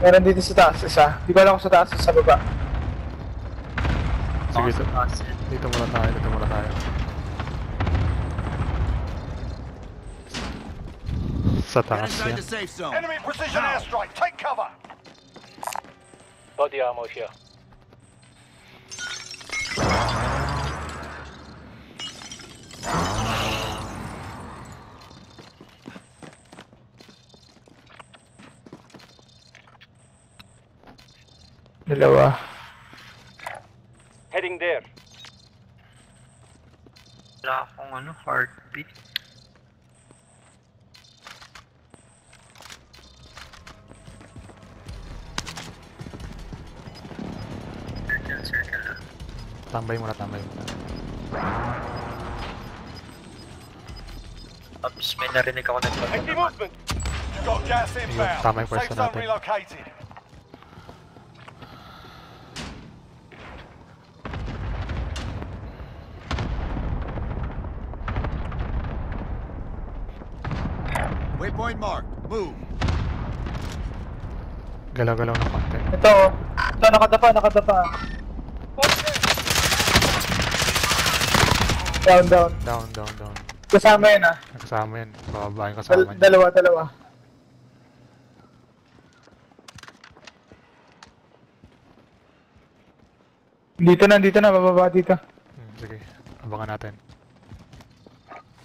Meron dito sa taas isa. Di ko alam kung sa taas sa baba. Sige, Sige, sa- sa dito muna tayo, dito muna tayo. Sa taas yan. Enemy precision airstrike. Take cover. Body armor siya. Dalawa. Heading there. Wala akong ano, heartbeat. Circle, circle. Tambay muna, tambay muna. Tapos may narinig ako Enemy nagpapagawa. movement. You've got gas inbound. tama yung Safe pwesto zone natin. relocated. Waypoint marked. Move. Galaw-galaw ng konti. Ito oh. Ito, nakadapa, nakadapa. Down, down. Down, down, down. Kasama yun ah. Kasama yan. Bababa yung kasama Dal- niya. dalawa, dalawa. Dito na, dito na, bababa dito. Hmm, sige, abangan natin.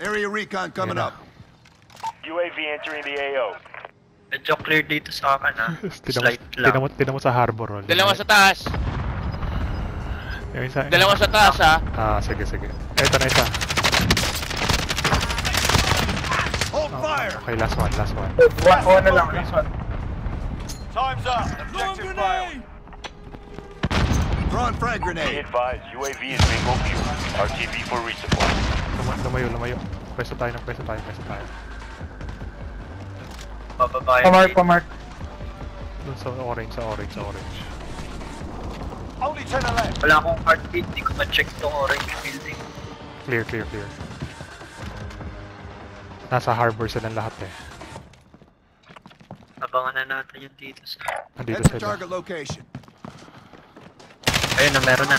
Area recon coming up. UAV entering the AO. Medyo clear dito sa akin ah. Slight lang. tinan mo, tinan mo sa harbor roll. Dalawa sa taas. Yung isa. Dalawa sa taas ha. Ah, sige, sige. Ito na isa. Hold Oh, fire. okay, last one, last one. One, one na lang, last one. Time's up. Objective failed. Throwing frag Be grenade. advised, UAV is bingo fuel. RTB for resupply. Luma- Lumayo, lumayo. Pwesto tayo ng pwesto tayo, pwesto tayo. Bababa yung Pamark, gate. pamark. Doon sa orange, sa orange, sa orange. Only 10 left. Wala akong heartbeat, di ko ma-check tong orange building. Clear, clear, clear. Nasa harbor silang lahat eh. Abangan na natin yung dito sa... Nandito sila. target location. Ayun na, meron na.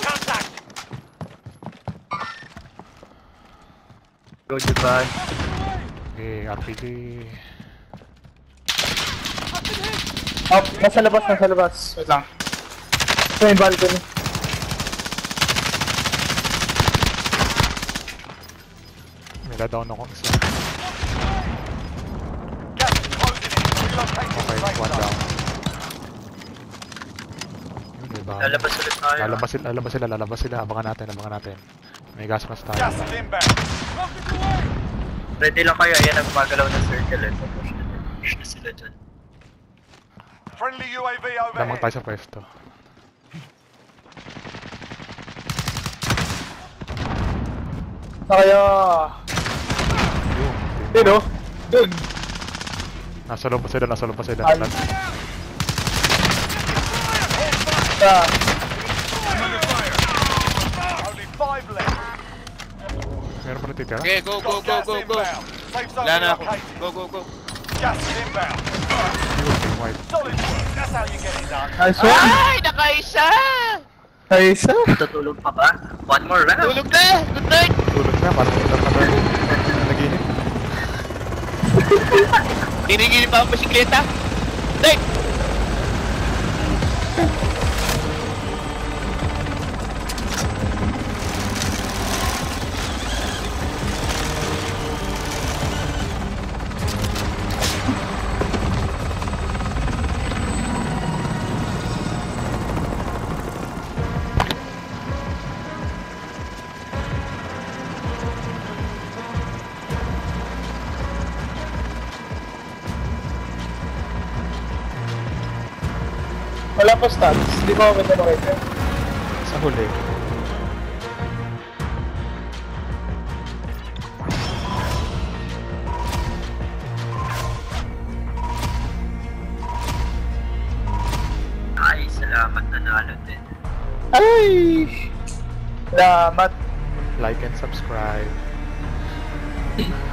Contact. Go Dubai. Okay, RPG. Oh, nasa labas, nasa labas. Wait lang. Ito yung balcony. Nila down ako isa. Okay, one down. Yun, diba? Lalabas ulit tayo. Lalabas sila, lalabas sila, lalabas sila. Abangan natin, abangan natin. May gas mask tayo. Ready lang kayo, ayan ang magalaw ng circle eh. Push na sila dyan. Friendly UAV Lamang tayo sa pwesto. Na kaya... Yun. Yun oh. Dun. Nasa loob pa sila, nasa loob pa sila. Ay. Ah, Only 5 left. Meron pa natitira? Okay, go, go, go, go, go. Wala na ako. Go, go, go. Gas is inbound. You get it done. nice one. Ay, nakaisa! Tutulog pa ba? One more round. Tulog na! Good night! Tulog na, parang tulog na tayo. Naginip. Tinigil pa ang bisikleta. Night! Wala pa stats. Hindi ko ako makita. Sa huli. Ay, salamat nanalo din. Ay! Salamat. Like and subscribe.